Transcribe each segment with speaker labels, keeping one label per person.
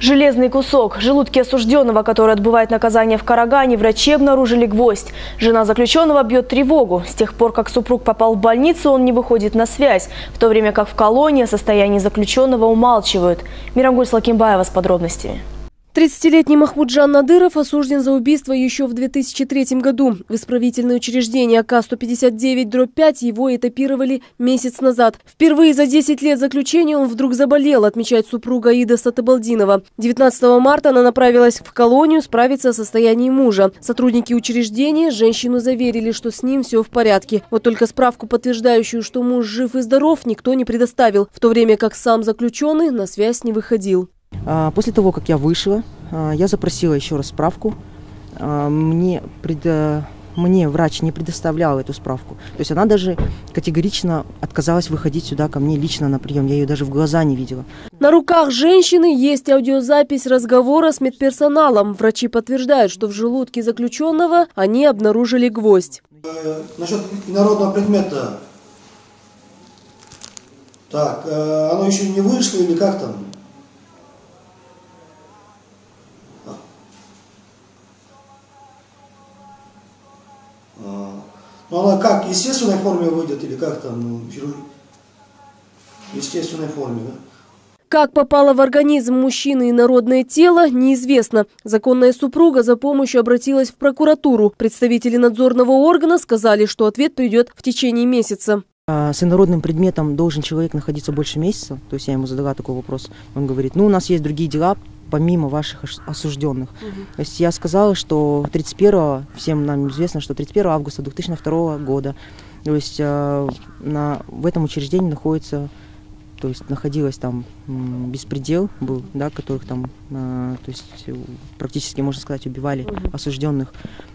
Speaker 1: Железный кусок. Желудки осужденного, который отбывает наказание в Карагане, врачи обнаружили гвоздь. Жена заключенного бьет тревогу. С тех пор, как супруг попал в больницу, он не выходит на связь, в то время как в колонии о состоянии заключенного умалчивают. Мирамгуль Слакимбаева с подробностями.
Speaker 2: 30-летний Махмуджан Надыров осужден за убийство еще в 2003 году. В исправительное учреждение АК-159-5 его этапировали месяц назад. Впервые за 10 лет заключения он вдруг заболел, отмечает супруга Ида Сатыбалдинова. 19 марта она направилась в колонию справиться о состоянии мужа. Сотрудники учреждения женщину заверили, что с ним все в порядке. Вот только справку, подтверждающую, что муж жив и здоров, никто не предоставил, в то время как сам заключенный на связь не выходил.
Speaker 3: А, после того, как я вышла, а, я запросила еще раз справку. А, мне, пред, мне врач не предоставлял эту справку. То есть она даже категорично отказалась выходить сюда ко мне лично на прием. Я ее даже в глаза не видела.
Speaker 2: На руках женщины есть аудиозапись разговора с медперсоналом. Врачи подтверждают, что в желудке заключенного они обнаружили гвоздь.
Speaker 4: Э, насчет инородного предмета. Так, э, оно еще не вышло или как там? Но она как, в естественной форме выйдет или как там, ну, в естественной форме, да?
Speaker 2: Как попало в организм мужчины и народное тело, неизвестно. Законная супруга за помощью обратилась в прокуратуру. Представители надзорного органа сказали, что ответ придет в течение месяца.
Speaker 3: А, с инородным предметом должен человек находиться больше месяца. То есть я ему задала такой вопрос. Он говорит, ну у нас есть другие дела, помимо ваших осужденных. Угу. То есть я сказала, что 31, всем нам известно, что 31 августа 2002 года, то есть э, на, в этом учреждении находится то есть находилась там беспредел был, да, которых там, э, то есть практически, можно сказать, убивали uh осужденных.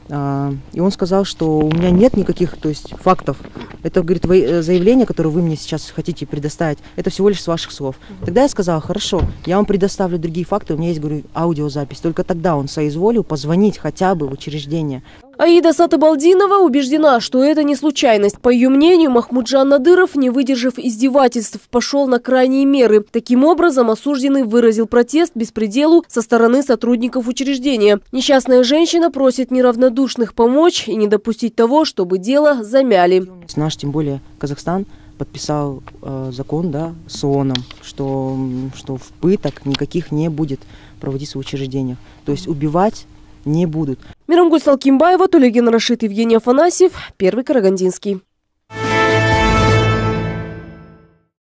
Speaker 3: Э, и он сказал, что у меня нет никаких, то есть фактов это, говорит, вы, э, заявление, которое вы мне сейчас хотите предоставить, это всего лишь с ваших слов. Тогда я сказала, хорошо, я вам предоставлю другие факты, у меня есть, говорю, аудиозапись. Только тогда он соизволил позвонить хотя бы в учреждение.
Speaker 2: Аида Сатыбалдинова убеждена, что это не случайность. По ее мнению, Махмуджан Надыров, не выдержав издевательств, пошел на крайние меры. Таким образом, осужденный выразил протест беспределу со стороны сотрудников учреждения. Несчастная женщина просит неравнодушных помочь и не допустить того, чтобы дело замяли.
Speaker 3: Наш, тем более Казахстан, подписал э, закон да, с ООНом, что, что в пыток никаких не будет проводиться в учреждениях. То есть убивать не будут.
Speaker 2: Мирамгуль Салкимбаева, Тулегин Рашид, Евгений Афанасьев, Первый Карагандинский.